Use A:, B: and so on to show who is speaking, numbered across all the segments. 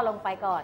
A: อลงไปก่อน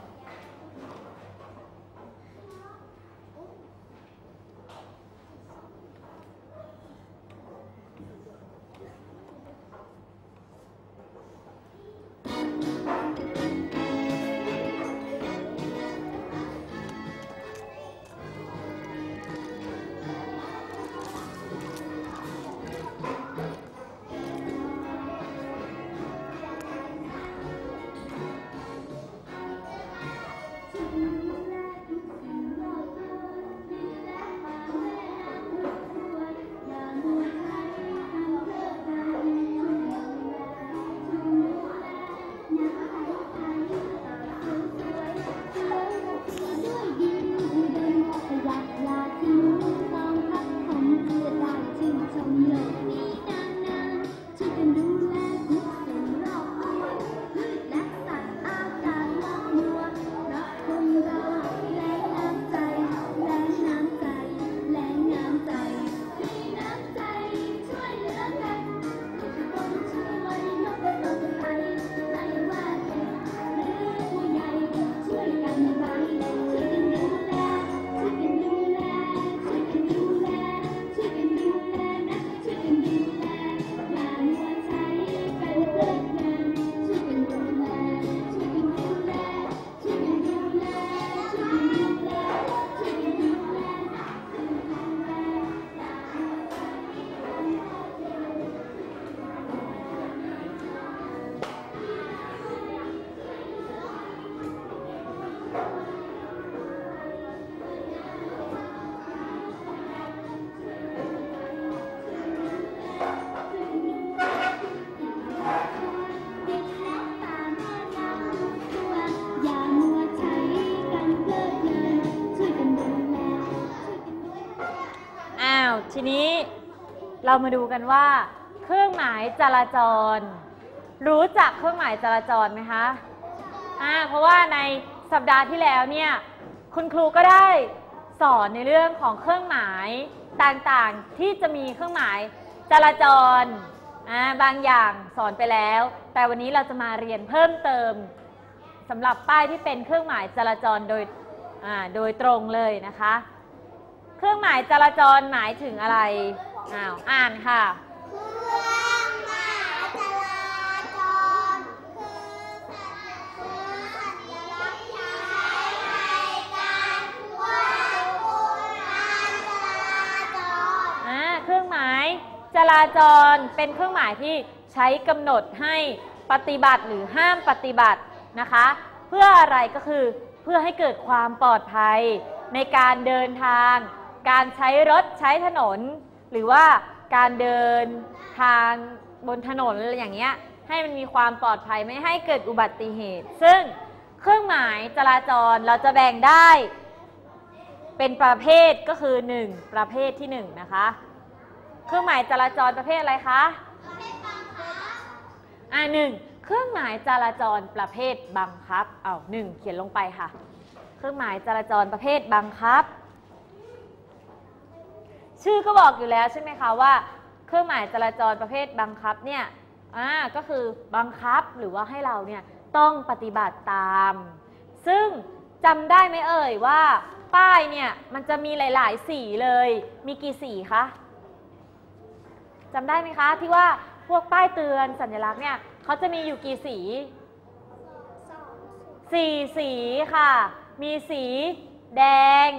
B: เรา
A: มาดูกันว่า เครื่องหมายจราจร รู้จักเครื่องหมายจราจรไหมคะอ่าเพราะว่าในสัปดาห์ที่แล้วเนี่ยคุณครูก็ได้สอนในเรื่องของเครื่องหมายต่างๆ ที่จะมีเครื่องหมายจราจรอ่าบางอย่างสอนไปแล้ว แต่วันนี้เราจะมาเรียนเพิ่มเติมสำหรับป้ายที่เป็นเครื่องหมายจราจรโดยอ่าโดยตรงเลยนะคะ เครื่องหมายจราจรหมายถึงอะไร อ้าว อ่านค่ะ
B: เครื่องหมายจราจรคือสัญลักษณ์ที่ใช้ในการควบคุมการจราจร
A: อ่าเครื่องหมายจราจรเป็นเครื่องหมายที่ใช้กำหนดให้ปฏิบัติหรือห้ามปฏิบัตินะคะ เพื่ออะไรก็คือเพื่อให้เกิดความปลอดภัยในการเดินทาง การใช้รถใช้ถนน หรือว่าการเดินทางบนถนนอะไรอย่างเงี้ยให้มันมีความปลอดภัยไม่ให้เกิดอุบัติเหตุ ซึ่งเครื่องหมายจราจรเราจะแบ่งได้ เป็นประเภทก็คือ 1 ประเภทที่1นะคะเครื่องหมายจราจรประเภทอะไรคะอ่าหนึ่งเครื่องหมายจราจรประเภทบังคับเอาหนึ่งเขียนลงไปค่ะ เครื่องหมายจราจรประเภทบังคับ ชื่อก็บอกอยู่แล้วใช่ไหมคะว่า เครื่องหมายจราจรประเภทบังคับเนี่ยอ่าก็คือบังคับหรือว่าให้เราเนี่ยต้องปฏิบัติตาม ซึ่งจำได้ไหมเอ่ยว่าป้ายเนี่ยมันจะมีหลาย ๆ สีเลย มีกี่สีคะจำได้ไหมคะที่ว่าพวกป้ายเตือนสัญลักษณ์เนี่ยเขาจะมีอยู่กี่สีสี่สีค่ะ มีสี แดง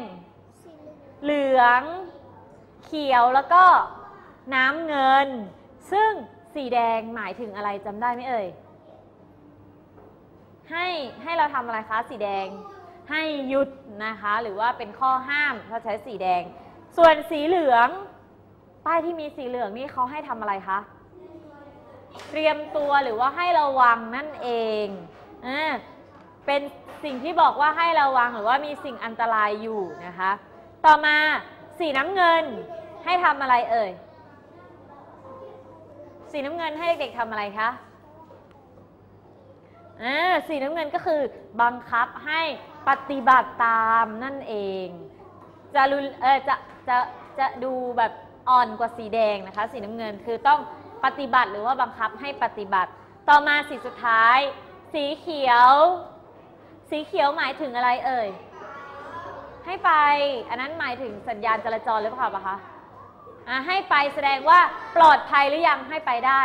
A: เหลือง เขียวแล้วก็น้ำเงิน ซึ่งสีแดงหมายถึงอะไรจำได้ไหมเอ่ย ให้ให้เราทำอะไรคะสีแดง ให้หยุดนะคะ หรือว่าเป็นข้อห้ามถ้าใช้สีแดง ส่วนสีเหลือง ป้ายที่มีสีเหลืองนี่เขาให้ทำอะไรคะ เตรียมตัวหรือว่าให้ระวังนั่นเองอ่าเป็นสิ่งที่บอกว่าให้ระวังหรือว่ามีสิ่งอันตรายอยู่นะคะ ต่อมา สีน้ำเงินให้ทำอะไรเอ่ย สีน้ำเงินให้เด็กๆทำอะไรคะอ่าสีน้ำเงินก็คือบังคับให้ปฏิบัติตามนั่นเอง จะรุนเออจะจะจะดูแบบอ่อนกว่าสีแดงนะคะ สีน้ำเงินคือต้องปฏิบัติหรือว่าบังคับให้ปฏิบัติ ต่อมาสีสุดท้าย สีเขียว สีเขียวหมายถึงอะไรเอ่ย ให้ไป อันนั้นหมายถึงสัญญาณจราจรหรือเปล่าคะอะให้ไปแสดงว่าปลอดภัยหรือยังให้ไปได้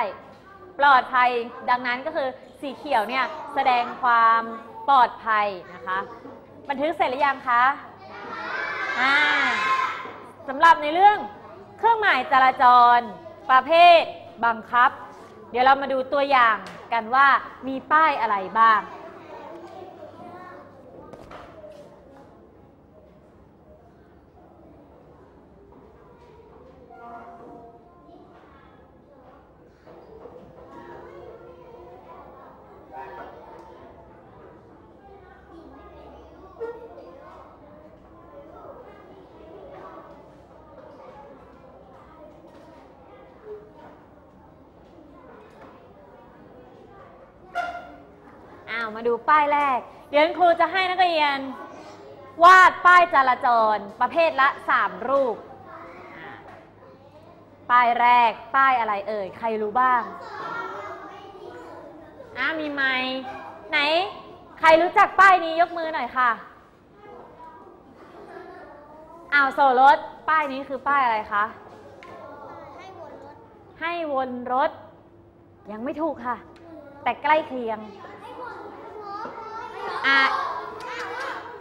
A: ปลอดภัยดังนั้นก็คือสีเขียวเนี่ยแสดงความปลอดภัยนะคะ บันทึกเสร็จหรือยังคะอ่าสำหรับในเรื่องเครื่องหมายจราจร ประเภทบังคับ เดี๋ยวเรามาดูตัวอย่างกันว่ามีป้ายอะไรบ้าง มาดูป้ายแรก เดี๋ยวคุณครูจะให้นักเรียน วาดป้ายจราจรประเภทละ 3 รูปอ่าป้ายแรก ป้ายอะไรเอ่ย ใครรู้บ้างอ่ามีไหมค์ไหน ใครรู้จักป้ายนี้ยกมือหน่อยค่ะอ้าวโซรถป้ายนี้คือป้ายอะไรคะ
B: ให้วนรถ
A: ให้วนรถ ยังไม่ถูกค่ะ แต่ใกล้เคียง
B: ให้วนรถ
A: อะ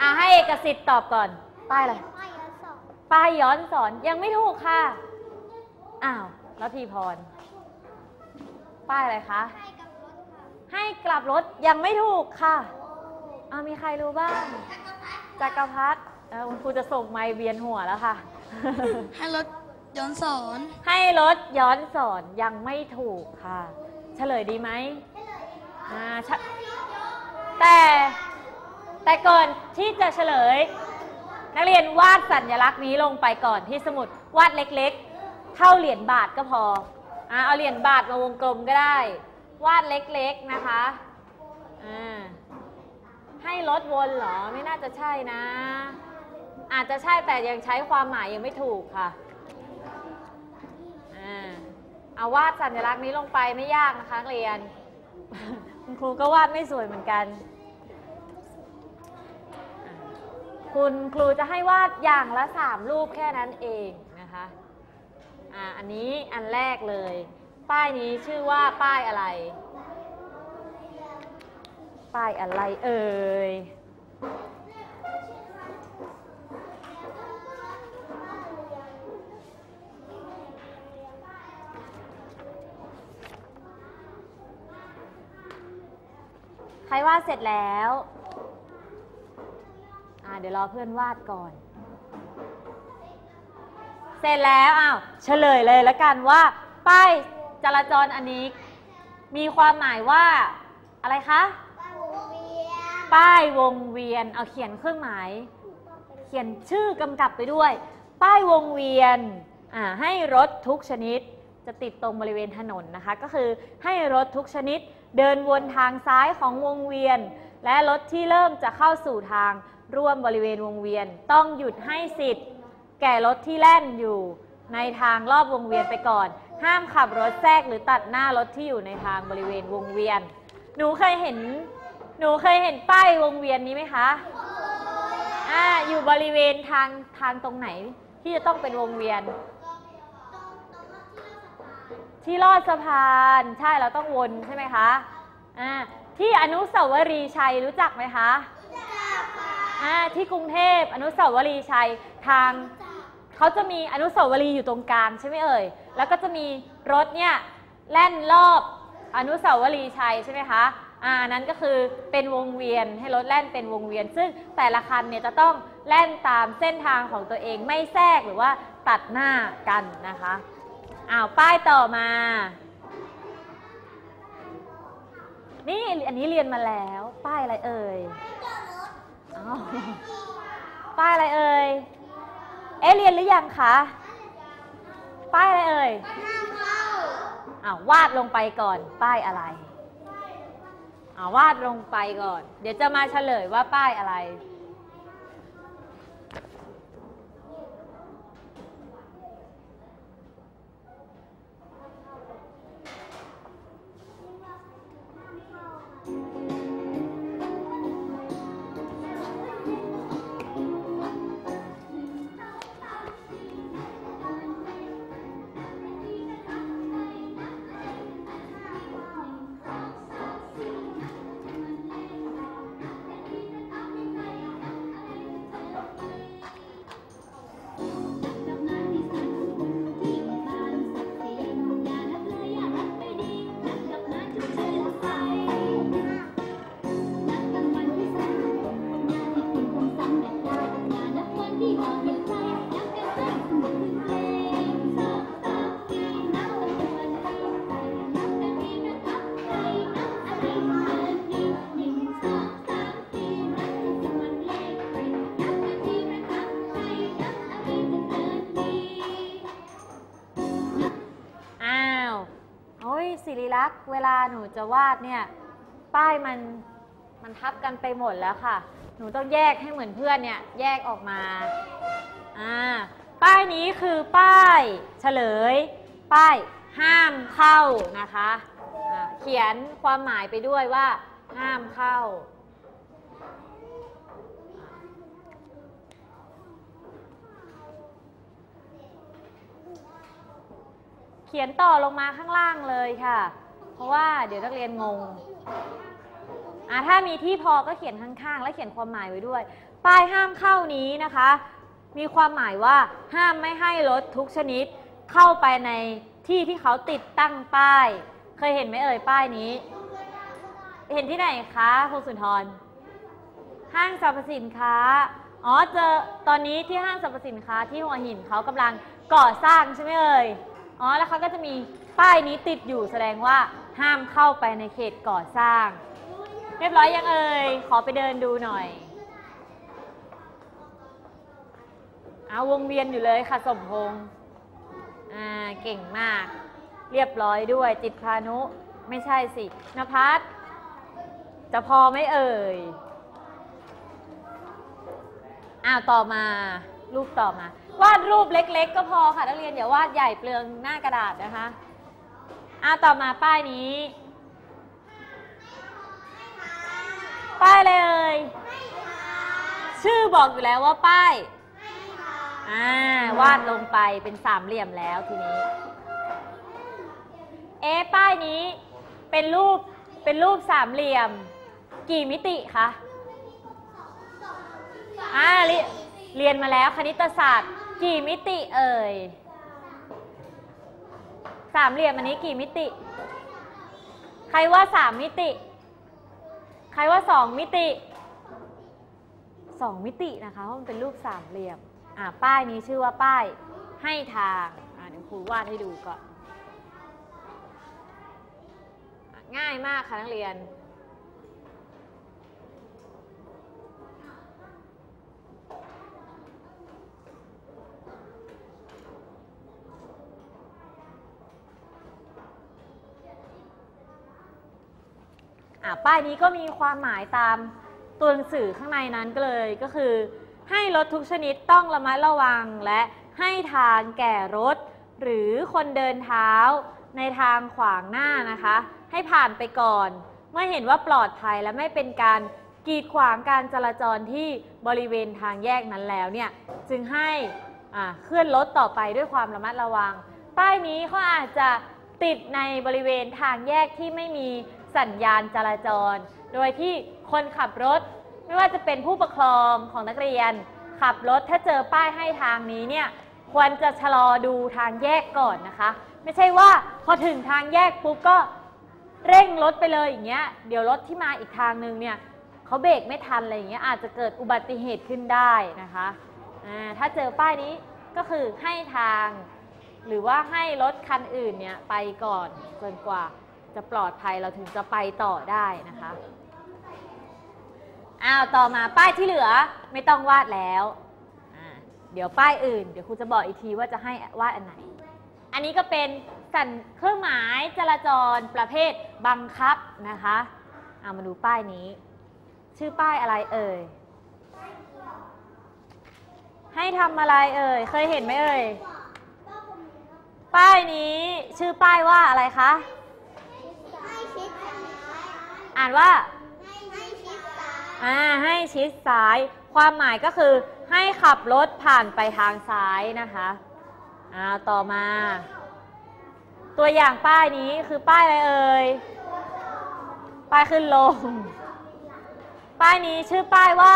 A: อะให้เอกสิทธิ์ตอบก่อน ป้ายอะไร
B: ไม่ย้อนสอง
A: ป้ายย้อนสอนยังไม่ถูกค่ะ อ้าวแล้วทีพร ป้ายอะไรคะ
B: ให้กับรถค่ะ
A: ให้กลับรถยังไม่ถูกค่ะอ้าวมีใครรู้บ้าง จักรพัฒน์เออคุณครูจะส่งไมค์เวียนหัวแล้วค่ะ
C: ให้รถย้อนสอน
A: ให้รถย้อนสอนยังไม่ถูกค่ะ เฉลยดีไหมอ่าเฉแต่ แต่ก่อนที่จะเฉลย นักเรียนวาดสัญลักษณ์นี้ลงไปก่อนที่สมุดวาดเล็กๆ เท่าเหรียญบาทก็พออ่าเอาเหรียญบาทมาวงกลมก็ได้ วาดเล็กๆนะคะอ่าให้รถวนเหรอไม่น่าจะใช่นะ อาจจะใช่แต่ยังใช้ความหมายยังไม่ถูกค่ะอ่าเอาวาดสัญลักษณ์นี้ลงไปไม่ยากนะคะนักเรียน คุณครูก็วาดไม่สวยเหมือนกันอ่า คุณครูจะให้วาดอย่างละสามรูปแค่นั้นเองนะคะอ่าอันนี้อันแรกเลย ป้ายนี้ชื่อว่าป้ายอะไร ป้ายอะไรเอ่ยใครวาดเสร็จแล้ว อ่าเดี๋ยวรอเพื่อนวาดก่อน เสร็จแล้วอ้าวเฉลยเลยแล้วกันว่า ป้ายจราจรอันนี้ มีความหมายว่าอะไรคะ
B: ป้ายวงเวียน
A: ป้ายวงเวียน เอาเขียนเครื่องหมาย เขียนชื่อกำกับไปด้วย ป้ายวงเวียนอ่าให้รถทุกชนิดจะติดตรงบริเวณถนนนะคะ ก็คือให้รถทุกชนิดเดินวนทางซ้ายของวงเวียน และรถที่เริ่มจะเข้าสู่ทาง ร่วมบริเวณวงเวียน ต้องหยุดให้สิทธิ์ แก่รถที่แล่นอยู่ในทางรอบวงเวียนไปก่อน ห้ามขับรถแทรกหรือตัดหน้ารถที่อยู่ในทางบริเวณวงเวียน หนูเคยเห็น หนูเคยเห็นป้ายวงเวียนนี้ไหมคะอ่าอยู่บริเวณทางทางตรงไหน ที่จะต้องเป็นวงเวียน ที่ลอดสะพานใช่เราต้องวนใช่ไหมคะอ่าที่อนุสาวรีย์ชัยรู้จักไหมคะ อ่าที่กรุงเทพอนุสาวรีย์ชัยทางเขาจะมีอนุสาวรีย์อยู่ตรงกลางใช่ไหมเอ่ย แล้วก็จะมีรถเนี่ยแล่นรอบอนุสาวรีย์ชัยใช่ไหมคะอ่านั้นก็คือเป็นวงเวียนให้รถแล่นเป็นวงเวียน ซึ่งแต่ละคันเนี่ยจะต้องแล่นตามเส้นทางของตัวเองไม่แทรกหรือว่าตัดหน้ากันนะคะอ้าวป้ายต่อมา นี่อันนี้เรียนมาแล้ว ป้ายอะไรเอ่ย ป้ายอะไรเอ่ย เอ๊ะเรียนหรือยังคะ ป้ายอะไรเอ่ยอาวาดลงไปก่อน ป้ายอะไรอาวาดลงไปก่อน เดี๋ยวจะมาเฉลยว่าป้ายอะไร เวลาหนูจะวาดเนี่ยป้ายมันมันทับกันไปหมดแล้วค่ะ หนูต้องแยกให้เหมือนเพื่อนเนี่ยแยกออกมาอ่าป้ายนี้คือป้ายเฉลย ป้ายห้ามเข้านะคะอ่าเขียนความหมายไปด้วยว่า ห้ามเข้า เขียนต่อลงมาข้างล่างเลยค่ะ ราะว่าเดี๋ยวนักเรียนงงอะถ้ามีที่พอก็เขียนข้างๆ และเขียนความหมายไว้ด้วย ป้ายห้ามเข้านี้นะคะ มีความหมายว่าห้ามไม่ให้รถทุกชนิด เข้าไปในที่ที่เขาติดตั้งป้าย เคยเห็นไหมเอ่ยป้ายนี้ เห็นที่ไหนคะพงสุนทร ห้างสรรพสินค้าอ๋อเจอตอนนี้ที่ห้างสรรพสินค้าที่หัวหินเขากำลังก่อสร้างใช่ไหมเอ่ยอ๋อแล้วเขาก็จะมีป้ายนี้ติดอยู่แสดงว่า ห้ามเข้าไปในเขตก่อสร้าง เรียบร้อยยังเอ่ย ขอไปเดินดูหน่อยเอาวงเวียนอยู่เลยค่ะสมพงษ์อ่าเก่งมาก เรียบร้อยด้วยจิตพานุไม่ใช่สินภัสจะพอไหม่เอ่ยอ้าวต่อมารูปต่อมา วาดรูปเล็ก ๆ ก็พอค่ะนักเรียนอย่าวาดใหญ่เปลืองหน้ากระดาษนะคะ อ้าวต่อมาป้ายนี้ ป้ายเลย ชื่อบอกอยู่แล้วว่าป้ายอ่าวาดลงไปเป็นสามเหลี่ยมแล้วทีนี้ เอ๊ป้ายนี้เป็นรูปเป็นรูปสามเหลี่ยม กี่มิติคะอ่าเรียเรียนมาแล้วคณิตศาสตร์ กี่มิติเอ่ย สามเหลี่ยมอันนี้กี่มิติ ใครว่าสามมิติ ใครว่าสองมิติสองมิตินะคะเพราะมันเป็นรูปสามเหลี่ยม อ่าป้ายนี้ชื่อว่าป้ายให้ทาง อ่าเดี๋ยวครูวาดให้ดูก่อนง่ายมากค่ะนักเรียน อะป้ายนี้ก็มีความหมายตามตัวหนังสือข้างในนั้นก็เลยก็คือ ให้รถทุกชนิดต้องระมัดระวังและให้ทางแก่รถ หรือคนเดินเท้าในทางขวางหน้านะคะ ให้ผ่านไปก่อน เมื่อเห็นว่าปลอดภัยและไม่เป็นการกีดขวางการจราจรที่บริเวณทางแยกนั้นแล้วเนี่ยจึงให้อ่าเคลื่อนรถต่อไปด้วยความระมัดระวัง ป้ายนี้เขาอาจจะ ติดในบริเวณทางแยกที่ไม่มีสัญญาณจราจร โดยที่คนขับรถ ไม่ว่าจะเป็นผู้ปกครองของนักเรียน ขับรถถ้าเจอป้ายให้ทางนี้เนี่ยควรจะชะลอดูทางแยกก่อนนะคะ ไม่ใช่ว่าพอถึงทางแยกปุ๊บก็เร่งรถไปเลยอย่างเงี้ยเดี๋ยวรถที่มาอีกทางนึงเนี่ยเขาเบรกไม่ทันอะไรอย่างเงี้ยอาจจะเกิดอุบัติเหตุขึ้นได้นะคะอ่าถ้าเจอป้ายนี้ก็คือให้ทาง หรือว่าให้รถคันอื่นเนี่ยไปก่อนจนกว่าจะปลอดภัยเราถึงจะไปต่อได้นะคะอ้าวต่อมาป้ายที่เหลือไม่ต้องวาดแล้ว เดี๋ยวป้ายอื่น เดี๋ยวครูจะบอกอีกทีว่าจะให้วาดอันไหน อันนี้ก็เป็นสัญเครื่องหมายจราจรประเภทบังคับนะคะเอามาดูป้ายนี้ ชื่อป้ายอะไรเอ่ยให้ทำอะไรเอ่ยเคยเห็นไหมเอ่ย ป้ายนี้ชื่อป้ายว่าอะไรคะ
B: ให้ชิดซ้าย
A: อ่านว่า
B: ให้ให้ชิดซ้าย
A: อ่า ให้ชิดซ้าย ความหมายก็คือ ให้ขับรถผ่านไปทางซ้ายนะคะอ่าต่อมา ตัวอย่างป้ายนี้คือป้ายอะไรเอ่ย ป้ายขึ้นลง ป้ายนี้ชื่อป้ายว่า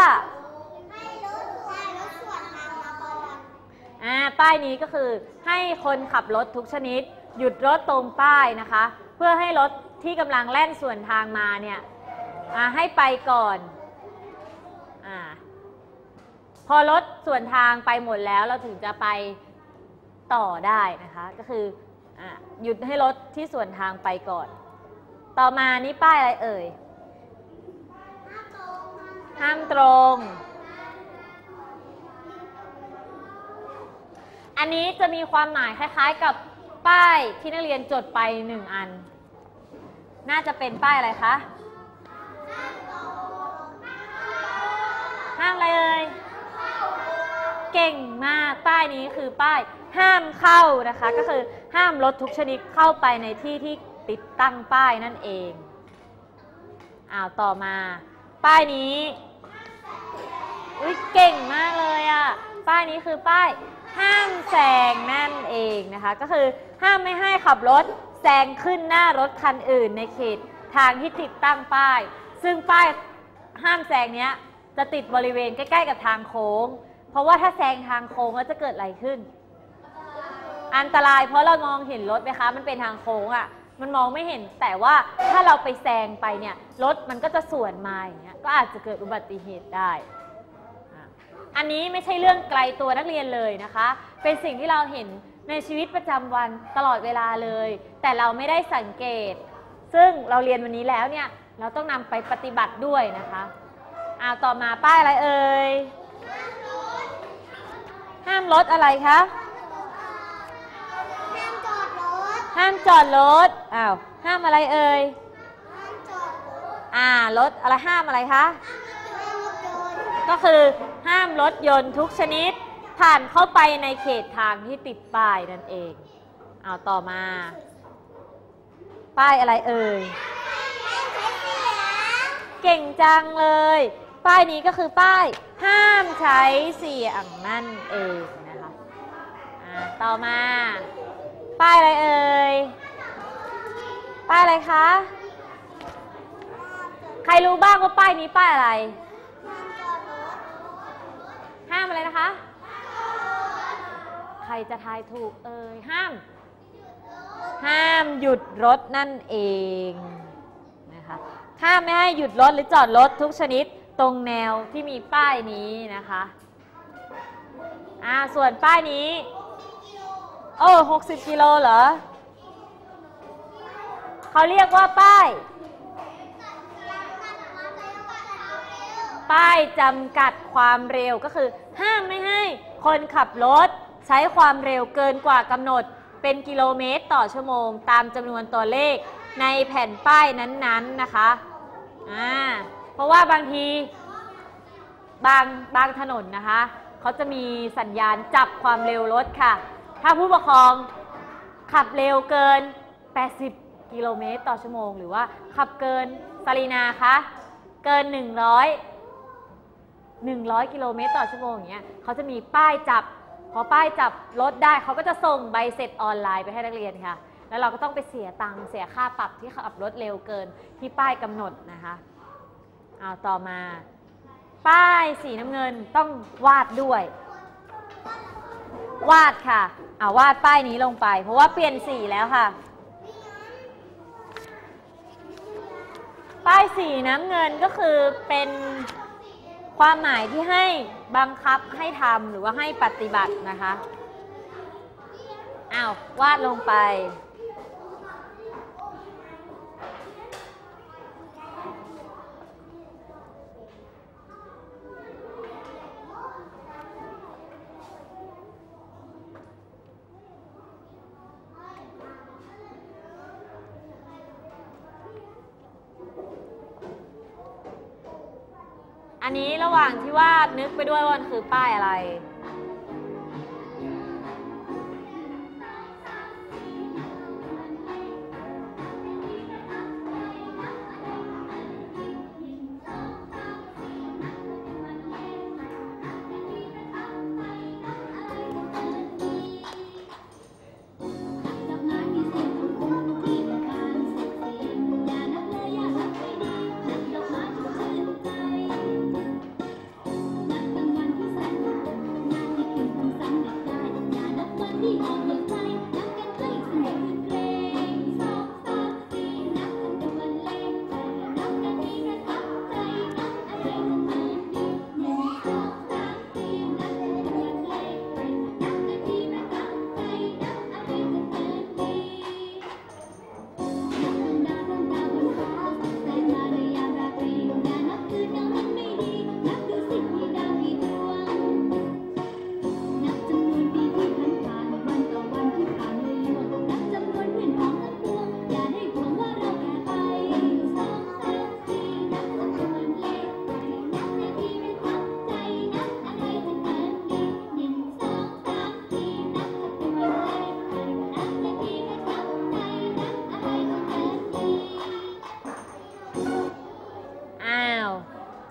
B: ให้รถให้รถสวนทางมาก่อน
A: อ่าป้ายนี้ก็คือให้คนขับรถทุกชนิด หยุดรถตรงป้ายนะคะ เพื่อให้รถที่กำลังแล่นส่วนทางมาเนี่ยให้ไปก่อนอพอรถส่วนทางไปหมดแล้วเราถึงจะไปต่อได้นะคะ ก็คืออหยุดให้รถที่ส่วนทางไปก่อน ต่อมานี่ป้ายอะไรเอ่ยห้ามตรง อันนี้จะมีความหมายคล้าย ๆ กับป้ายที่นักเรียนจดไปหนึ่งอัน น่าจะเป็นป้ายอะไรคะ ห้ามอะไรเอ่ยเก่งมาก ป้ายนี้คือป้ายห้ามเข้านะคะ ก็คือห้ามรถทุกชนิดเข้าไปในที่ที่ติดตั้งป้ายนั่นเอง อ้าวต่อมา ป้ายนี้ อุ้ยเก่งมากเลยอะ่ะ ป้ายนี้คือป้าย ห้ามแซงนั่นเองนะคะ ก็คือห้ามไม่ให้ขับรถแซงขึ้นหน้ารถคันอื่นในเขตทางที่ติดตั้งป้าย ซึ่งป้ายห้ามแซงเนี้ยจะติดบริเวณใกล้ ๆ กับทางโค้ง เพราะว่าถ้าแซงทางโค้งแล้วจะเกิดอะไรขึ้น อันตรายเพราะเรามองเห็นรถไหมคะ มันเป็นทางโค้งอะ่ะ มันมองไม่เห็นแต่ว่าถ้าเราไปแซงไปเนี่ยรถมันก็จะสวนมาอย่างเงี้ยก็อาจจะเกิดอุบัติเหตุได้ อันนี้ไม่ใช่เรื่องไกลตัวนักเรียนเลยนะคะ เป็นสิ่งที่เราเห็นในชีวิตประจำวันตลอดเวลาเลย แต่เราไม่ได้สังเกต ซึ่งเราเรียนวันนี้แล้วเนี่ยเราต้องนำไปปฏิบัติด้วยนะคะอ่าต่อมาป้ายอะไรเอ่ยห้ามรถอะไรคะ
B: ห้ามจอดรถ
A: ห้ามจอดรถอ้าวห้ามอะไรเอ่ย
B: ห้ามจอดรถ
A: อ่ารถอะไรห้ามอะไรคะ
B: ห้ามรถยนต์
A: ก็คือห้ามรถยนต์ทุกชนิด ผ่านเข้าไปในเขตทางที่ติดป้ายนั่นเอง เอาต่อมา ป้ายอะไรเอ่ย
B: ห้ามใช้เสีย
A: เก่งจังเลย ป้ายนี้ก็คือป้ายห้ามใช้เสียงนั่นเองนะคะอ่าต่อมา ป้ายอะไรเอ่ย ป้ายอะไรคะ ใครรู้บ้างว่าป้ายนี้ป้ายอะไร
B: ห้ามอะ
A: ไรนะคะ ใครจะทายถูกเอ่ยห้าม ห้ามหยุดรถนั่นเองนะคะห้ามไม่ให้หยุดรถหรือจอดรถทุกชนิดตรงแนวที่มีป้ายนี้นะคะอ่าส่วนป้ายนี้โอ้60กิโลเหรอเขาเรียกว่าป้าย ป้ายจำกัดความเร็วก็คือ ห้ามไม่ให้ คนขับรถใช้ความเร็วเกินกว่ากำหนดเป็นกิโลเมตรต่อชั่วโมง ตามจำนวนตัวเลขในแผ่นป้ายนั้นๆนะคะอ่าเพราะว่าบางทีบางบางถนนนะคะเขาจะมีสัญญาณจับความเร็วรถค่ะ ถ้าผู้ปกครองขับเร็วเกิน 80 กิโลเมตรต่อชั่วโมง หรือว่าขับเกินสรีนาคะ เกิน 100 100 กิโลเมตรต่อชั่วโมงอย่างเงี้ยเขาจะมีป้ายจับ พอป้ายจับรถได้เขาก็จะส่งใบเสร็จออนไลน์ไปให้นักเรียนค่ะ แล้วเราก็ต้องไปเสียตังค์เสียค่าปรับที่ขับรถเร็วเกินที่ป้ายกำหนดนะคะเอาต่อมา ป้ายสีน้ำเงินต้องวาดด้วย วาดค่ะเอาวาดป้ายนี้ลงไป เพราะว่าเปลี่ยนสีแล้วค่ะป้ายสีน้ำเงินก็คือเป็น ความหมายที่ให้บังคับให้ทำหรือว่าให้ปฏิบัตินะคะ อ้าว วาดลงไป นี้ระหว่างที่วาดนึกไปด้วยว่ามันคือป้ายอะไร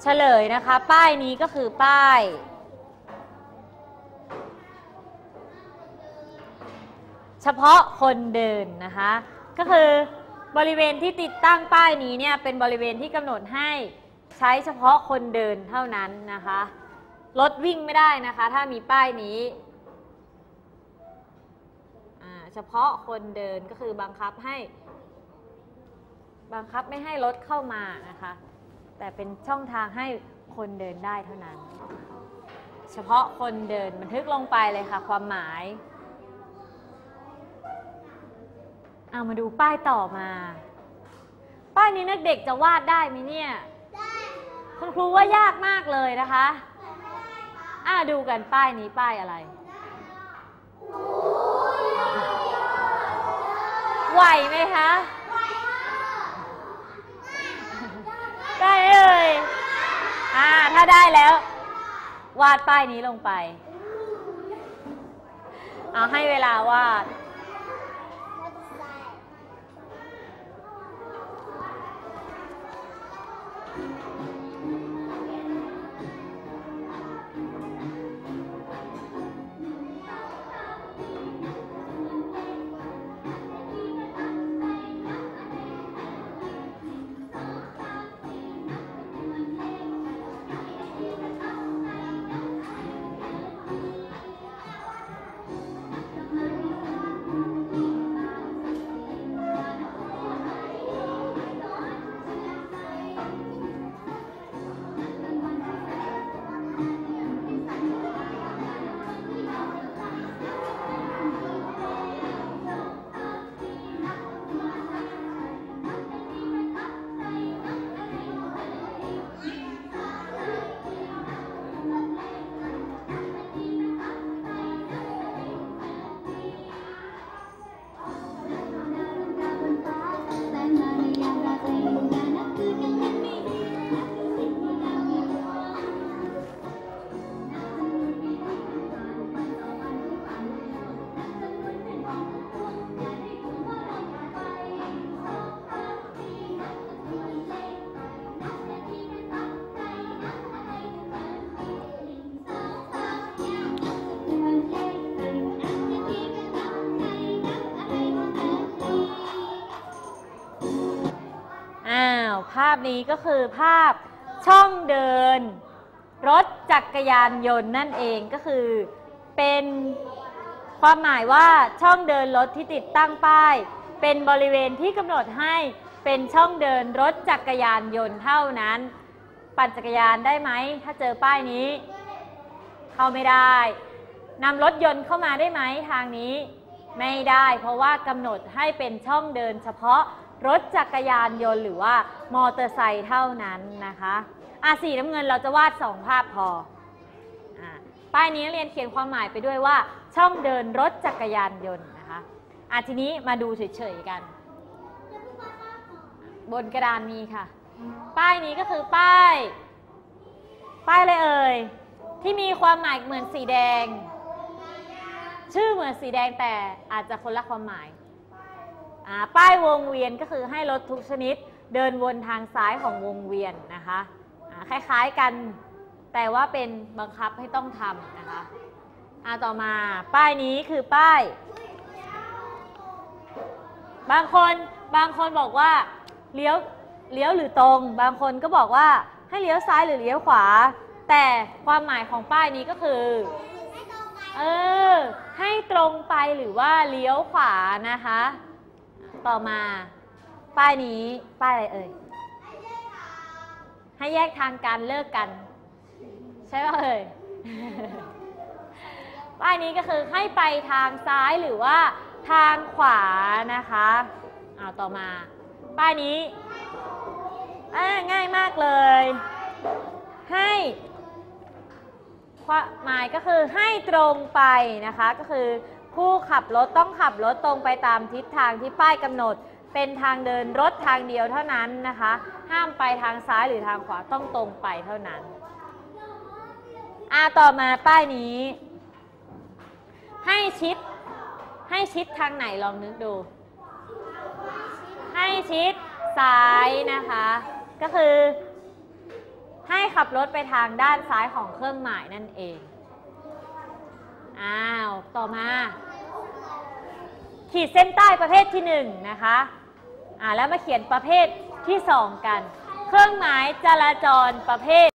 D: เฉ
A: ลยนะคะ ป้ายนี้ก็คือป้าย เฉพาะคนเดินนะคะ ก็คือบริเวณที่ติดตั้งป้ายนี้เนี่ยเป็นบริเวณที่กำหนดให้ใช้เฉพาะคนเดินเท่านั้นนะคะรถวิ่งไม่ได้นะคะ ถ้ามีป้ายนี้เฉพาะคนเดินก็คือบังคับให้ บังคับไม่ให้รถเข้ามานะคะ แต่เป็นช่องทางให้คนเดินได้เท่านั้น เฉพาะคนเดินบันทึกลงไปเลยค่ะ ความหมายเอามาดูป้ายต่อมา ป้ายนี้นักเด็กจะวาดได้ไหมเนี่ยคุณครูว่ายากมากเลยนะคะอ่าดูกันป้ายนี้ป้ายอะไรไหวไหมคะ ได้เอ่ยอ่าถ้าได้แล้ว วาดป้ายนี้ลงไป เอาให้เวลาวาด
D: นี้ก็
A: คือภาพช่องเดิน รถจักรยานยนต์นั่นเองก็คือเป็นความหมายว่าช่องเดินรถที่ติดตั้งป้าย เป็นบริเวณที่กำหนดให้เป็นช่องเดินรถจักรยานยนต์เท่านั้น ปั่นจักรยานได้ไหม ถ้าเจอป้ายนี้ เข้าไม่ได้นำรถยนต์เข้ามาได้ไหมทางนี้ ไม่ได้ เพราะว่ากำหนดให้เป็นช่องเดินเฉพาะ รถจักรยานยนต์หรือว่ามอเตอร์ไซค์เท่านั้นนะคะอะสีน้ำเงินเราจะวาดสองภาพพออะป้ายนี้เรียนเขียนความหมายไปด้วยว่า ช่องเดินรถจักรยานยนต์นะคะอะทีนี้มาดูเฉยๆกัน บนกระดานมีค่ะ ป้ายนี้ก็คือป้าย ป้ายอะไรเอ่ยที่มีความหมายเหมือนสีแดง ชื่อเหมือนสีแดงแต่อาจจะคนละความหมาย ป้ายวงเวียนก็คือให้รถทุกชนิดเดินวนทางซ้ายของวงเวียนนะคะคล้ายๆกันแต่ว่าเป็นบังคับให้ต้องทำนะคะอ่าต่อมาป้ายนี้คือป้าย บางคนบางคนบอกว่าเลี้ยวเลี้ยวหรือตรง บางคนก็บอกว่าให้เลี้ยวซ้ายหรือเลี้ยวขวา แต่ความหมายของป้ายนี้ก็คือเออให้ตรงไปหรือว่าเลี้ยวขวานะคะ ต่อมา ป้ายนี้ป้ายอะไรเอ่ย ให้แยกทางการเลิกกัน ใช่ป่ะเอ่ย ป้ายนี้ก็คือให้ไปทางซ้ายหรือว่าทางขวานะคะเอาต่อมา ป้ายนี้ง่ายมากเลย ให้ความหมายก็คือให้ตรงไปนะคะ ก็คือ ผู้ขับรถต้องขับรถตรงไปตามทิศทางที่ป้ายกำหนด เป็นทางเดินรถทางเดียวเท่านั้นนะคะ ห้ามไปทางซ้ายหรือทางขวาต้องตรงไปเท่านั้นอ่าต่อมาป้ายนี้ ให้ชิด ให้ชิดทางไหนลองนึกดู ให้ชิดซ้ายนะคะ ก็คือ ให้ขับรถไปทางด้านซ้ายของเครื่องหมายนั่นเอง อ้าว ต่อมา ขีดเส้นใต้ประเภทที่หนึ่งนะคะอ่าแล้วมาเขียนประเภทที่สองกัน เครื่องหมายจราจรประเภท